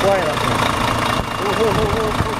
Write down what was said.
坏了。哦哦哦